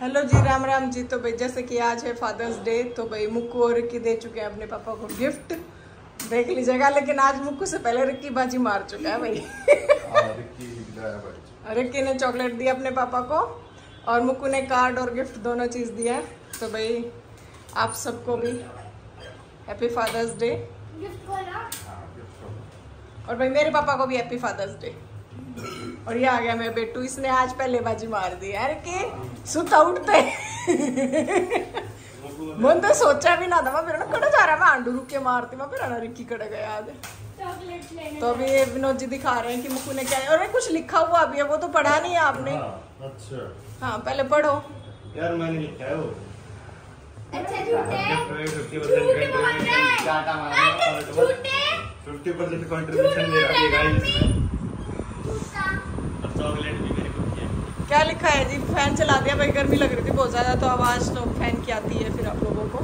Hello जी राम राम जी। तो भाई जैसे कि आज है फादर्स डे तो भाई मुक्कू और रिक्की दे चुके हैं अपने पापा को गिफ्ट देख लीजिएगा लेकिन आज मुक्कू से पहले रिक्की बाजी मार चुका है भाई। रिक्की ने चॉकलेट दिया अपने पापा को और मुक्कू ने कार्ड और गिफ्ट दोनों चीज़ दिया है। तो भाई आप सबको भी हैप्पी फादर्स डे और भाई मेरे पापा को भी हैप्पी फादर्स डे और ये आ गया मेरा बेटू इसने आज पहले बाजी मार दी। यार के? सुता उठते मन तो सोचा भी ना था मैं फिर कड़ा जा रहा मैं आंडू रुक के मारती मैं फिर रिक्की कड़ा गया आज तो अभी ये विनोद जी दिखा रहे हैं कि मुक्कू ने क्या और कुछ लिखा हुआ अभी है वो तो पढ़ा नहीं है आपने। हाँ, अच्छा। हाँ पहले पढ़ो। यार मैंने लिखा है वो। अच्छा झूठे? झूठ रहे हैं। फिफ्टी परसेंट कॉन्ट्रीब्यूशन मेरा भी गाइस झूठा और चॉकलेट भी मेरे को दिया क्या लिखा है जी? फ़ैन चला दिया, भाई गर्मी लग रही थी बहुत ज़्यादा तो आवाज़ तो फ़ैन की आती है फिर आप लोगों को।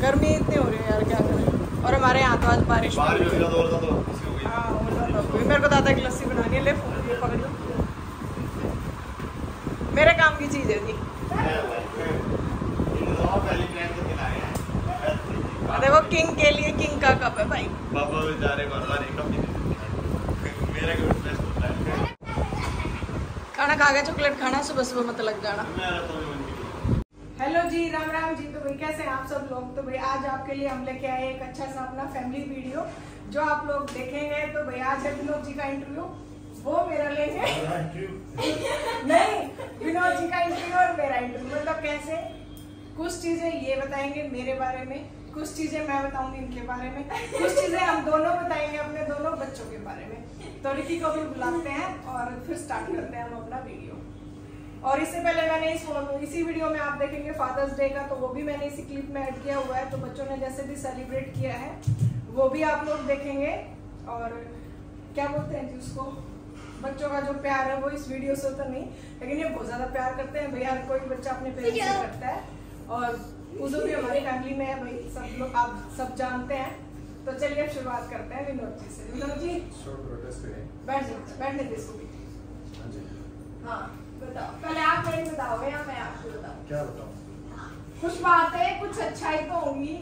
गर्मी इतनी हो रही है यार, क्या करें? और हमारे यहाँ तो आज बारिश है। तो। मेरे को दादा की लस्सी बनानी है, ले मेरे काम की चीज़ है जी। देखो, किंग के लिए किंग का कप है भाई पापा बेचारे बार बार एक कप ही मेरा भी बेस्ट होता है के चॉकलेट खाना सुबह सुबह मत लग जाना। हेलो जी राम राम जी तो भाई कैसे हैं आप सब लोग? तो भाई आज आपके लिए हम लेके आए एक अच्छा सा अपना फैमिली वीडियो जो आप लोग देखेंगे तो भाई आज है विनोद जी का इंटरव्यू वो मेरा लेंगे नहीं विनोद जी का इंटरव्यू और मेरा इंटरव्यू मतलब कैसे? कुछ चीज़ें ये बताएँगे मेरे बारे में कुछ चीज़ें मैं बताऊँगी इनके बारे में। कुछ चीज़ें हम दोनों बताएँगे अपने दोनों बच्चों के बारे में। तो रिकी को भी बुलाते हैं और फिर स्टार्ट करते हैं हम अपना वीडियो और इससे पहले मैंने इस इसी वीडियो में आप देखेंगे फादर्स डे का तो वो भी मैंने इसी क्लिप में ऐड किया हुआ है। तो बच्चों ने जैसे भी सेलिब्रेट किया है वो भी आप लोग देखेंगे। और क्या बोलते हैं जी उसको? बच्चों का जो प्यार है वो इस वीडियो से तो नहीं लेकिन ये बहुत ज़्यादा प्यार करते हैं। भैया हर कोई बच्चा अपने पेरेंट्स से करता है। और उदो भी हमारी फैमिली में है भाई सब लोग आप सब जानते हैं। तो चलिए अब शुरुआत करते हैं विनोद जी से। विनोद जी बैठ जाओ बैठने दे इसको हाँ बताओ। पहले आप मेरे बताओगे या मैं आपको बताऊँ? क्या बताऊँ? कुछ बात है कुछ अच्छाई तो होंगी।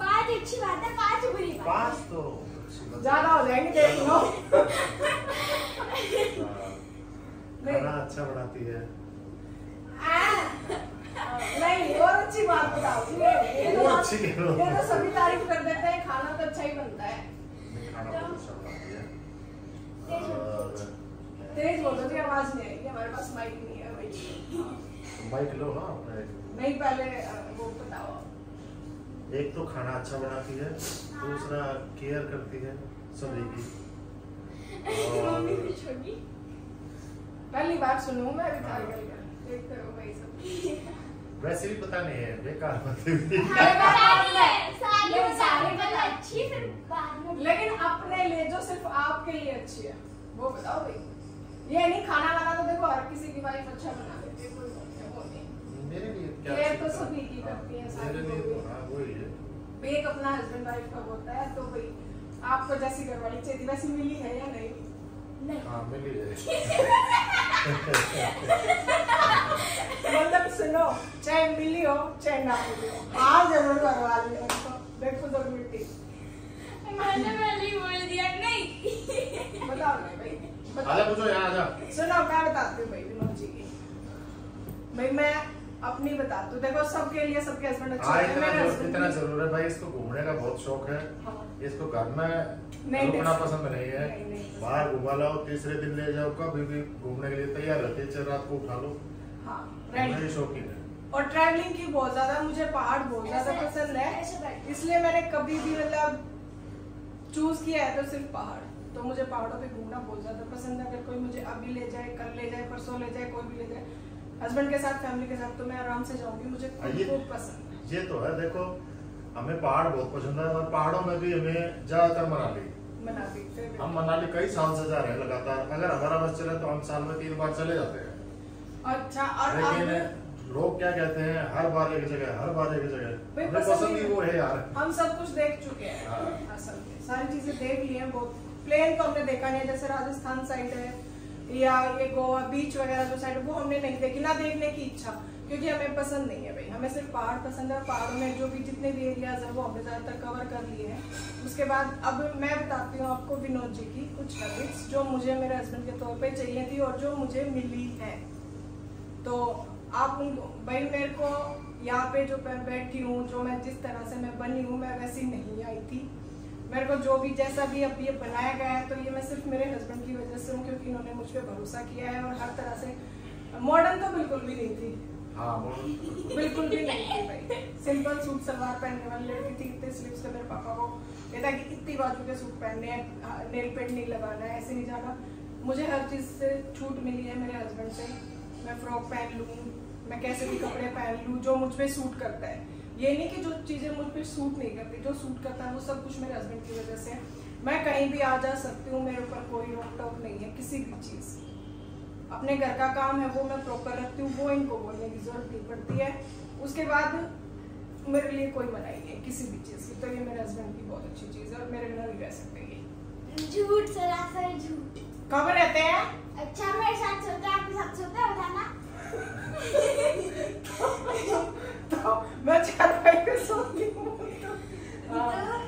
पाँच अच्छी बात है पाँच बुरी बात। पाँच तो ज़्यादा हो जाएँगे देख लो खाना अच्छा बनाती है। नहीं और अच्छी बात बताओ। ये तो अच्छी ये तो सभी तारीफ़ कर देते हैं खाना तो अच्छा ही बनता है। खाना बहुत अच्छा है। तेज बोलो जी आवाज़ नहीं आएगी हमारे पास माइक नहीं है भाई। बाइक लो एक। नहीं पहले वो बताओ। एक तो खाना अच्छा बनाती है दूसरा केयर करती है सभी की। मम्मी भी छोटी पहली बार सुनूं मैं अभी ट्राई कर देखते हो भाई सब। वैसे भी पता नहीं है बेकार अच्छी लेकिन अपने लिए जो सिर्फ़ आपके लिए अच्छी है वो बताओ भाई। ये नहीं खाना वाना तो देखो हर किसी की वाइफ अच्छा बना देती है मेरे लिए क्या तो सभी की करती है सारी मेरे लिए लोग। तो हाँ वही है। एक अपना हस्बैंड वाइफ का होता है तो भाई आपको जैसी घरवाली चाहिए वैसी मिली है या नहीं? हाँ मिली मतलब सुनो चाहे मिली हो चाहे ना मिली हो हाँ ज़रूर करवा ली उनको देखो तो मिट्टी। मैंने पहले ही बोल दिया नहीं। बताओ भाई आजा पूछो यहाँ आजा। सुनो मैं बताती हूँ भाई विनोद जी की। भाई मैं अपनी बताती हूँ। देखो सबके लिए सबके हस्बैंड अच्छे हाँ इतना जरूर- इतना ज़रूर है भाई इसको घूमने का बहुत शौक है। हाँ। इसको घर में रुकना पसंद नहीं है। नहीं, नहीं बाहर घुमा लाओ तीसरे दिन ले जाओ कभी भी घूमने के लिए तैयार रहती है चाहे रात को उठा लो। हाँ मेरी शौकीन है। और ट्रैवलिंग की बहुत ज़्यादा मुझे पहाड़ बहुत ज़्यादा पसंद है। इसलिए मैंने कभी भी मतलब चूज़ किया है तो सिर्फ़ पहाड़। तो मुझे पहाड़ों पे घूमना बहुत ज़्यादा पसंद है। अगर कोई मुझे अभी ले जाए कल ले जाए परसों ले जाए कोई भी ले जाए हस्बैंड के साथ फैमिली के साथ तो मैं आराम से जाऊँगी। मुझे हाँ, खुद को पसंद है। ये तो है देखो हमें पहाड़ बहुत पसंद है और पहाड़ों में भी हमें ज़्यादातर मनाली। मनाली हम मनाली कई साल से जा रहे हैं लगातार। अगर हमारा बस चले तो हम साल में तीन बार चले जाते हैं। अच्छा और लेकिन लोग क्या कहते हैं हर बार एक जगह हर बार एक जगह। हमें पसंद ही ही वो है यार। हम सब कुछ देख चुके हैं। हाँ। असल में सारी चीज़ें देख ली हैं बहुत प्लेन तो हमने देखा नहीं है जैसे राजस्थान साइड है या ये गोवा बीच वगैरह जो साइड वो हमने नहीं देखी ना देखने की इच्छा। क्योंकि हमें पसंद नहीं है भाई। हमें सिर्फ़ पहाड़ पसंद है पहाड़ों में जो भी जितने भी एरियाज़ है वो हमने ज़्यादातर कवर कर लिए हैं। उसके बाद अब मैं बताती हूँ आपको विनोद जी की कुछ हैबिट्स जो मुझे मेरे हस्बैंड के तौर पे चाहिए थी और जो मुझे मिली है। तो आप उनको भाई, मेरे को यहाँ पे जो मैं बैठी हूँ, जो मैं जिस तरह से मैं बनी हूँ, मैं वैसी नहीं आई थी। मेरे को जो भी, जैसा भी अब ये बनाया गया है तो ये मैं सिर्फ़ मेरे हस्बैंड की वजह से हूँ, क्योंकि इन्होंने मुझ पर भरोसा किया है और हर तरह से मॉडर्न तो बिल्कुल भी नहीं थी। बिल्कुल भी नहीं भाई। सिंपल सूट सलवार पहनने वाली लड़की थी, इतने स्लिप्स का मेरे पापा को कहता कि इतनी बाजू के सूट पहनने हैं नेल पेंट नहीं लगाना है, ऐसे नहीं जाना। मुझे हर चीज़ से छूट मिली है मेरे हस्बैंड से। मैं फ्रॉक पहन लूँ, मैं कैसे भी कपड़े पहन लूँ, जो मुझ पर सूट करता है। ये नहीं कि जो चीज़ें मुझ पर सूट नहीं करती, जो सूट करता है, वो सब कुछ मेरे हस्बैंड की वजह से है। मैं कहीं भी आ जा सकती हूँ, मेरे ऊपर कोई रोक टोक नहीं है, किसी भी चीज़ अपने घर का काम है वो मैं प्रॉपर रखती हूँ वो इनको बोलने की ज़रूरत नहीं पड़ती है। उसके बाद मेरे लिए कोई मनाई नहीं है किसी भी चीज़ की। तो ये मेरे हस्बैंड की बहुत अच्छी चीज़ है और मेरे बिना नहीं रह सकते ये। झूठ सरासर झूठ। कब रहते हैं? अच्छा मेरे साथ सोता आपके साथ सोता है बताना। तो मैं चारपाई पे सोती हूँ। हाँ।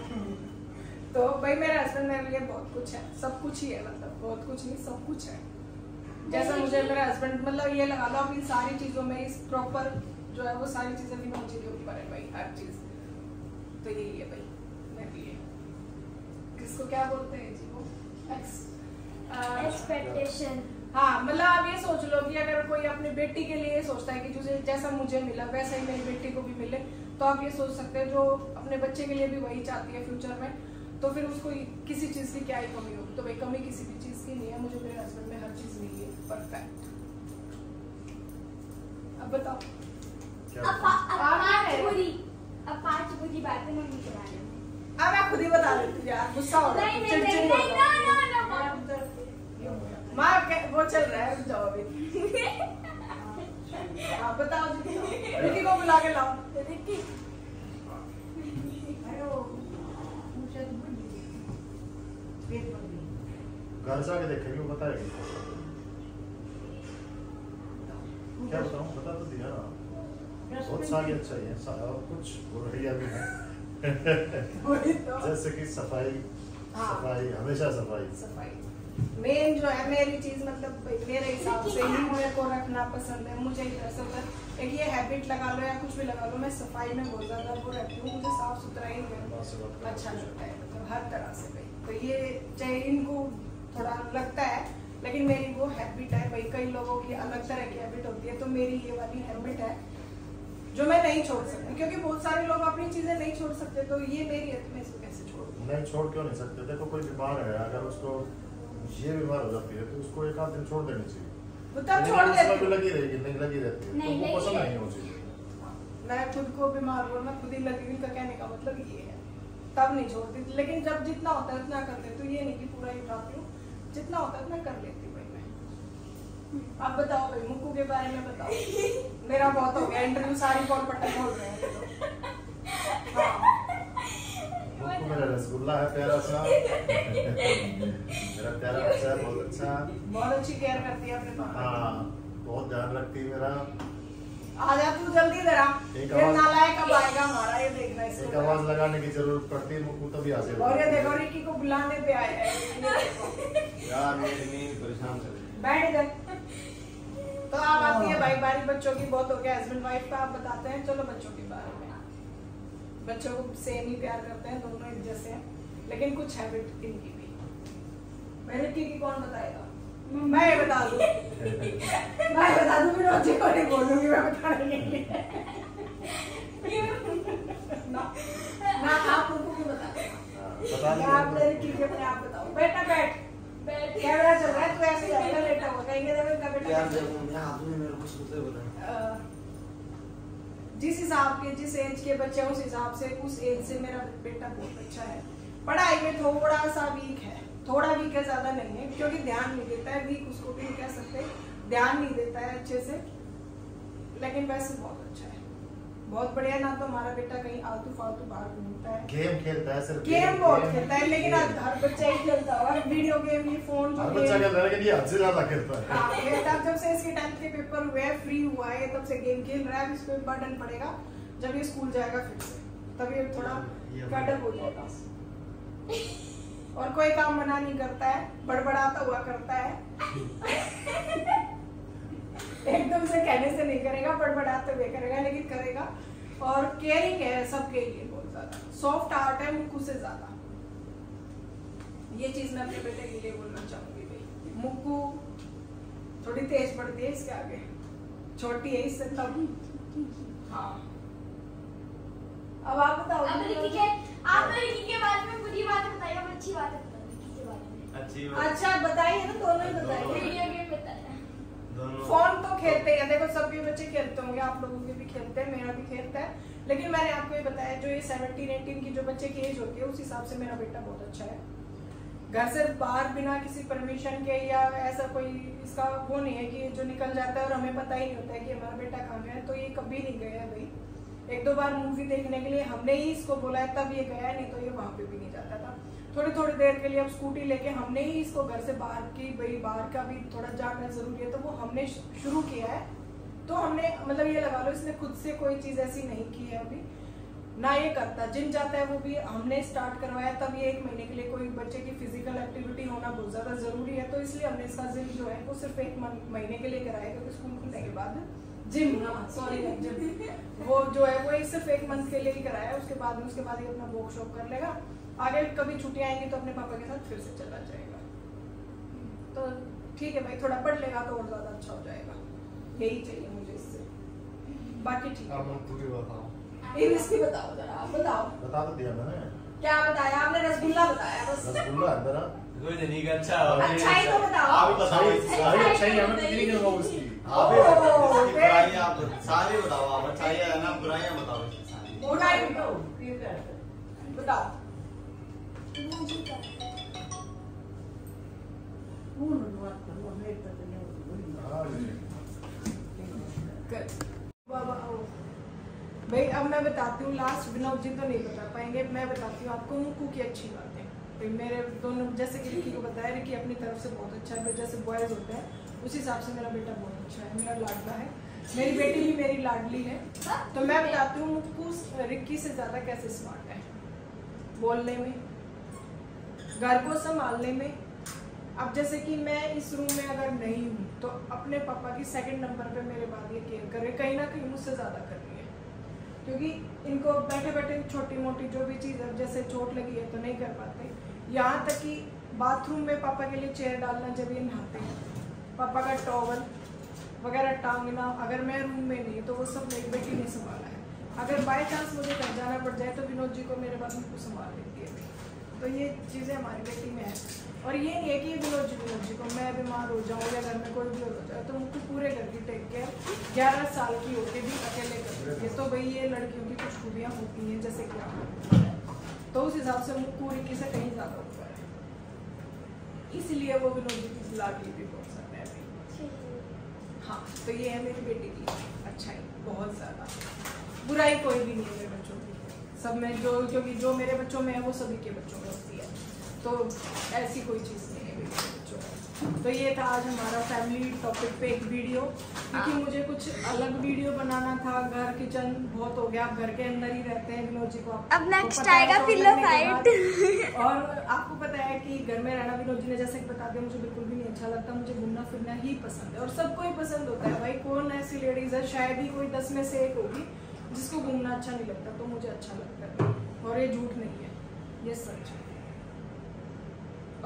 तो भाई मेरे हस्बैंड मेरे लिए बहुत कुछ है। सब कुछ ही है मतलब बहुत कुछ नहीं सब कुछ है। जैसा मुझे मेरा हस्बैंड मतलब ये लगा लो अपनी सारी चीज़ों में इस प्रॉपर जो है वो सारी चीज़ें भी मुझे के ऊपर है भाई हर चीज़। तो यही है भाई मेरे लिए किसको क्या बोलते हैं जी वो? एक्स एक्सपेक्टेशन हाँ मतलब आप ये सोच लो कि अगर कोई अपनी बेटी के लिए सोचता है कि तुझे जैसा मुझे मिला वैसा ही मेरी बेटी को भी मिले तो आप ये सोच सकते हैं जो अपने बच्चे के लिए भी वही चाहती है फ्यूचर में। तो फिर उसको किसी चीज़ की क्या ही कमी होगी तो भाई कमी किसी भी चीज़ की नहीं है मुझे मेरे हस्बैंड में हर चीज़ मिली है परफेक्ट अब बताओ। अब आप पाँच हो? बुरी। मैं अब खुद ही बता देती हूँ यार गुस्सा हो रहा है। चिड़चिड़ी हो रहा है। माँ वो चल रहा है जाओ अभी। बताओ जी बताओ। रिकी को बुला के लाओ। रिकी। घर से आके देखेंगे वो बताएगी क्या बताऊँ बता तो दिया। ना बहुत सारी अच्छा है सा- और कुछ बुराइयाँ भी हैं। तो। जैसे कि सफ़ाई हाँ। सफ़ाई हमेशा सफ़ाई। सफ़ाई। मेन जो है मेरी चीज़ मतलब मेरे हिसाब से ही मेरे को रखना पसंद है। मुझे ऐसा होता है एक ये हैबिट लगा लो या कुछ भी लगा लो मैं सफ़ाई में बहुत ज़्यादा वो रहती हूँ मुझे साफ़ सुथरा ही से। अच्छा लगता है मतलब हर तरह से। भाई तो ये चाहे इनको थोड़ा लगता है लेकिन मेरी वो हैबिट है भाई कई लोगों की अलग तरह की हैबिट होती है तो मेरी ये वाली हैबिट है जो मैं नहीं छोड़ सकती क्योंकि बहुत सारे लोग अपनी चीज़ें नहीं छोड़ सकते तो ये मेरी है तो मैं इसको कैसे छोड़ नहीं छोड़ क्यों नहीं सकते? देखो कोई बीमार है अगर उसको ये बीमार हो जाती है तो उसको एक आध दिन छोड़ देनी चाहिए। तब छोड़ देती लगी रहेगी नहीं लगी रहती है तो नहीं वो पसंद नहीं हो चीज़ मैं खुद को बीमार हुआ मैं खुद ही लगी हुई का कहने का मतलब ये है तब नहीं छोड़ती। लेकिन जब जितना होता है उतना कर लेती हूँ ये नहीं कि पूरा ही उठाती हूँ। जितना होता है उतना कर लेती हूँ भाई मैं। अब बताओ भाई मुक्कू के बारे में बताओ। मेरा बहुत हो गया इंटरव्यू सारी कॉल पट्टा बोल रहे हैं। हाँ मेरा रसगुल्ला है प्यारा सा। मेरा प्यारा बच्चा है बहुत अच्छा। बहुत अच्छी केयर करती है अपने पापा। हाँ बहुत ध्यान रखती है मेरा। की तू जल्दी जरा एक आवाज- नालायक कब आएगा हमारा ये देखना एक आवाज़ लगाने की ज़रूरत पड़ती है तभी और ये देखो रिकी को बुलाने पे आया है यार मेरी नींद परेशान रही बैठ इधर। तो आप आती है भाई बारी बच्चों की बहुत हो गया हस्बैंड वाइफ का आप बताते हैं। चलो बच्चों के बारे में। बच्चों को सेम ही प्यार करते हैं दोनों एक जैसे हैं लेकिन कुछ हैबिट इनकी भी। की की कौन बताएगा? मैं बता दूँ। मैं बता दूँ फिर बच्चे को नहीं बोलूँगी मैं बताने के लिए ना ना आप उनको भी बता देना हाँ, बता या आप मेरी की अपने आप बताओ बेटा बैठ। बैठ। कैमरा चल रहा है तू ऐसे जाएगा लेटा हुआ कहेंगे देखो इनका बेटा यार जब मैं मेरे को सोते बोला। जिस हिसाब के जिस एज के बच्चे उस हिसाब से उस एज से मेरा बेटा बहुत अच्छा है। पढ़ाई में थोड़ा सा वीक है। थोड़ा वीक है ज़्यादा नहीं है क्योंकि ध्यान नहीं देता है वीक उसको भी नहीं कह सकते। ध्यान नहीं देता है अच्छे से लेकिन वैसे बहुत अच्छा है। बहुत बढ़िया ना तो हमारा बेटा कहीं आलतू फालतू बाहर घूमता है। गेम खेलता है सिर्फ़ गेम बहुत खेलता है लेकिन आज हर बच्चा ही खेलता है वीडियो गेम ये फ़ोन हर बच्चा खेलता है लेकिन ये हद से ज़्यादा खेलता है। हाँ, ये जब से इसके टेंथ के पेपर हुए फ्री हुआ है तब से गेम खेल रहा है अब इस पे बर्डन पड़ेगा जब ये स्कूल जाएगा फिर से तब ये थोड़ा कटअप हो जाएगा। और कोई काम मना नहीं करता है, बड़बड़ाता हुआ करता है। एकदम से कहने से नहीं करेगा, बड़बड़ाते हुए करेगा, लेकिन करेगा। और केयरिंग है सबके लिए बहुत ज़्यादा। सॉफ्ट हार्ट है, मुक्कू से ज़्यादा। ये चीज़ मैं अपने बेटे के लिए बोलना चाहूँगी भाई। मुक्कू थोड़ी तेज पड़ती है इसके आगे। छोटी है इससे तब। हाँ। अब आप बताओ अब रिकी के आप रिकी के बारे में बुरी बात बताइए अब अच्छी बात बताइए रिकी के बारे में। अच्छी बात। अच्छा बताइए ना दोनों ही बताइए। वीडियो गेम दोनों। फ़ोन तो खेलते हैं देखो सबके बच्चे खेलते होंगे आप लोगों के भी खेलते हैं मेरा भी खेलता है। लेकिन मैंने आपको ये बताया जो ये सेवनटीन एटीन की जो बच्चे की एज होती है उस हिसाब से मेरा बेटा बहुत अच्छा है। घर से बाहर बिना किसी परमिशन के या ऐसा कोई इसका वो नहीं है कि जो निकल जाता है और हमें पता ही नहीं होता है कि हमारा बेटा कहाँ गया है तो ये कभी नहीं गया है भाई। एक दो बार मूवी देखने के लिए हमने ही इसको बोला है, तब ये गया नहीं तो ये वहाँ पे भी नहीं जाता था। थोड़ी थोड़ी देर के लिए अब स्कूटी लेके हमने ही इसको घर से बाहर की, भाई बाहर का भी थोड़ा जानना ज़रूरी है तो वो हमने शुरू किया है। तो हमने मतलब ये लगा लो, इसने खुद से कोई चीज़ ऐसी नहीं की है अभी। ना ये करता, जिम जाता है वो भी हमने स्टार्ट करवाया, तब ये एक महीने के लिए कोई बच्चे की फ़िज़िकल एक्टिविटी होना बहुत ज़्यादा ज़रूरी है तो इसलिए हमने इसका जिम जो है, वो सिर्फ़ एक महीने के लिए कराया, क्योंकि स्कूल खुलने के बाद। जिम हाँ सॉरी जिम। वो जो है वो एक सिर्फ़ एक मंथ के लिए ही कराया उसके बाद में उसके बाद ये अपना वॉक शॉप कर लेगा। आगे कभी छुट्टियाँ आएँगी तो अपने पापा के साथ फिर से चला जाएगा। तो ठीक है भाई थोड़ा पढ़ लेगा तो और ज़्यादा अच्छा हो जाएगा। यही चाहिए मुझे इससे। बाकी ठीक है। बताओ। इसकी बताओ जरा आप बताओ। बता तो दिया मैंने। क्या बताया? आपने रसगुल्ला बताया बस। रसगुल्ला है कोई नहीं अच्छा अच्छा ही तो बताओ। आप ही बताओ। सारी अच्छाई हमें कितनी करवाओ उसकी? आप ही बताओ आप सारी बताओ है ना? बुराइयाँ बताओ बुराई बताओ। भाई अब मैं बताती हूँ लास्ट विनोद जी तो नहीं बता पाएँगे मैं बताती हूँ आपको मुक्कू की अच्छी बातें। मेरे दोनों, जैसे कि रिकी को बताया, रिकी अपनी तरफ़ से बहुत अच्छा है जैसे बॉयज़ होते हैं, उस हिसाब से मेरा बेटा बहुत अच्छा है, मेरा लाडला है। मेरी बेटी भी मेरी लाडली है। तो मैं बताती हूँ मुक्कू रिक्की से ज़्यादा कैसे स्मार्ट है। बोलने में, घर को संभालने में। अब जैसे कि मैं इस रूम में अगर नहीं हूँ तो अपने पापा की सेकंड नंबर पे मेरे बाद ये केयर कर रहे कहीं ना कहीं मुझसे ज़्यादा कर रही है। क्योंकि इनको बैठे बैठे छोटी मोटी जो भी चीज़ अब जैसे चोट लगी है तो नहीं कर पाते। यहाँ तक कि बाथरूम में पापा के लिए चेयर डालना जब ये नहाते हैं। पापा का टॉवल वगैरह टांगना, अगर मैं रूम में नहीं तो वो सब मेरी बेटी ने संभाला है। अगर बाय चांस मुझे घर जाना पड़ जाए तो विनोद जी को मेरे पास मुझको संभाल लेती है। तो ये चीज़ें हमारी बेटी में है। और ये नहीं है कि विनोद जी विनोद जी को मैं बीमार हो जाऊँ या घर में कोई भी हो जाए तो उनको पूरे घर की टेक केयर ग्यारह साल की होके भी अकेले कर तो भाई ये लड़कियों की कुछ खूबियाँ होती हैं, जैसे कि आपको पता है। तो उस हिसाब से वो रिकी से कहीं ज़्यादा ऊपर है। इसलिए वो विनोद जी की लिए भी बहुत ज़्यादा है। अभी हाँ तो ये है मेरी बेटी की अच्छाई बहुत ज़्यादा। बुराई कोई भी नहीं है मेरे बच्चों की। सब में जो क्योंकि जो मेरे बच्चों में है वो सभी के बच्चों में होती है। तो ऐसी कोई चीज़ नहीं है मेरे बच्चों में। तो ये था आज हमारा फैमिली टॉपिक पे एक वीडियो क्योंकि मुझे कुछ अलग वीडियो बनाना था। घर किचन बहुत हो गया। आप घर के अंदर ही रहते हैं विनोद जी को अब पता है आएगा। और आपको पता है कि घर में रहना विनोद जी ने जैसे बता दिया मुझे बिल्कुल भी नहीं अच्छा लगता। मुझे घूमना फिरना ही पसंद है। और सबको ही पसंद होता है। भाई कौन ऐसी लेडीज़ है? शायद ही कोई दस में से एक होगी जिसको घूमना अच्छा नहीं लगता तो मुझे अच्छा लगता है। और ये झूठ नहीं है। ये सच है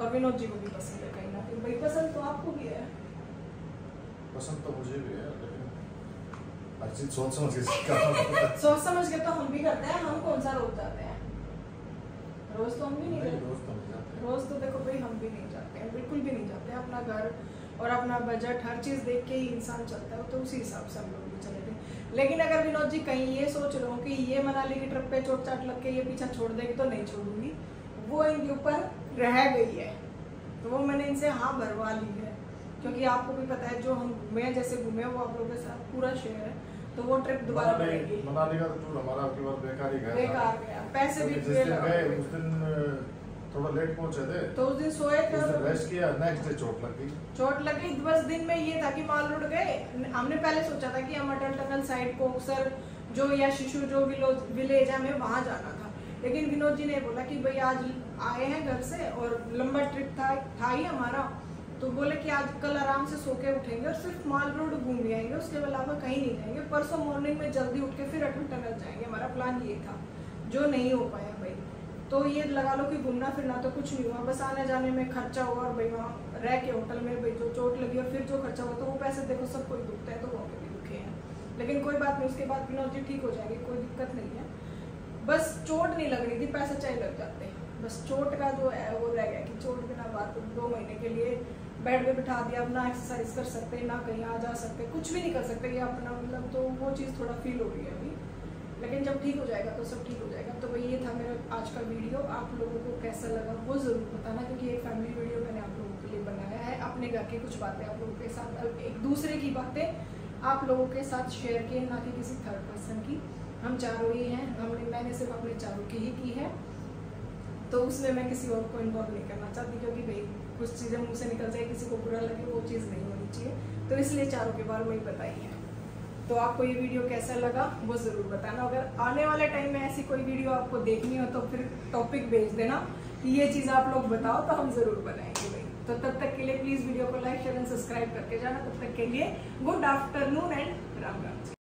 और विनोद जी को भी पसंद है कहीं ना कहीं। भाई पसंद तो आपको भी है। पसंद तो मुझे भी है लेकिन हर चीज़ सोच समझ के सोच समझ के तो हम भी करते हैं। हम कौन सा रोज जाते हैं? रोज तो हम भी नहीं नहीं दोस्त तो नहीं जाते। रोज तो देखो भाई हम भी नहीं जाते हैं बिल्कुल भी नहीं जाते। हैं अपना घर और अपना बजट हर चीज़ देख के ही इंसान चलता है तो उसी हिसाब से हम लोग भी चले थे लेकिन अगर विनोद जी कहीं ये सोच रहे हो कि ये मनाली की ट्रिप पे चोट चाट लग के ये पीछा छोड़ देगी तो नहीं छोड़ूँगी। वो इनके ऊपर। रह गई है। तो वो मैंने इनसे हाँ भरवा ली है। क्योंकि आपको भी पता है जो हम घूमे हैं जैसे घूमे हैं वो आप लोगों के साथ पूरा शेयर है। तो वो ट्रिप दोबारा मनाली मनाली का तो टूर हमारा आपकी बार बेकार ही गया बेकार गया पैसे भी गए उस दिन थोड़ा लेट पहुँचे थे। तो उस दिन सोए थे और रेस्ट किया नेक्स्ट डे चोट लग गई। चोट लगी बस दिन में ये था कि माल रोड गए। हमने पहले सोचा था कि हम अटल टनल साइड कोकसर जो या शिशु जो विलेज है हमें वहाँ जाना था। लेकिन विनोद जी ने बोला कि भाई आज आए हैं घर से और लंबा ट्रिप था था ही हमारा। तो बोले कि आज कल आराम से सो के उठेंगे और सिर्फ़ माल रोड घूम के आएँगे, उसके अलावा कहीं नहीं जाएँगे। परसों मॉर्निंग में जल्दी उठ के फिर अटल टनल जाएँगे। हमारा प्लान ये था, जो नहीं हो पाया भाई। तो ये लगा लो कि घूमना फिरना तो कुछ नहीं हुआ, बस आने जाने में खर्चा हुआ और भाई वहाँ रह के होटल में भाई जो चोट लगी और फिर जो खर्चा हुआ तो वो पैसे देखो सब कोई दुखता है तो वहाँ वो भी दुखे हैं। लेकिन कोई बात नहीं, उसके बाद विनोद जी ठीक हो जाएँगे, कोई दिक्कत नहीं है। बस चोट नहीं लग रही थी, पैसे चाहे लग जाते हैं। बस चोट का जो है वो रह गया कि चोट बिना बात दो महीने के लिए बेड पे बिठा दिया, अब ना एक्सरसाइज कर सकते, ना कहीं आ जा सकते, कुछ भी नहीं कर सकते। ये अपना मतलब तो वो चीज़ थोड़ा फील हो रही है अभी। लेकिन जब ठीक हो जाएगा तो सब ठीक हो जाएगा। तो भाई ये था मेरा आज का वीडियो आप लोगों को कैसा लगा वो ज़रूर बताना, क्योंकि एक फैमिली वीडियो मैंने आप लोगों के लिए बनाया है। अपने घर की कुछ बातें आप लोगों के साथ, एक दूसरे की बातें आप लोगों के साथ शेयर किए, ना कि किसी थर्ड पर्सन की। हम चारों ही हैं, हमने, मैंने सिर्फ़ अपने चारों की ही की है। तो उसमें मैं किसी और को इन्वॉल्व नहीं करना चाहती क्योंकि भाई, कुछ चीज़ें मुँह से निकल जाए, किसी को बुरा लगे, वो चीज़ नहीं होनी चाहिए। तो इसलिए चारों के बारे में ही बताई है। तो आपको ये वीडियो कैसा लगा, वो ज़रूर बताना। अगर आने वाले टाइम में ऐसी कोई वीडियो आपको देखनी हो तो फिर टॉपिक भेज देना कि ये चीज़ आप लोग बताओ तो हम ज़रूर बनाएँगे भाई। तो तब तक के लिए प्लीज़ वीडियो को लाइक शेयर एंड सब्सक्राइब करके जाना। तब तक के लिए good afternoon and Ram Ram